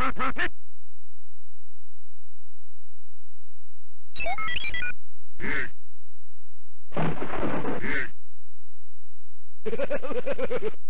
Ruff, ruff, ruff, Ha ha ha ha!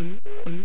Mm-hmm.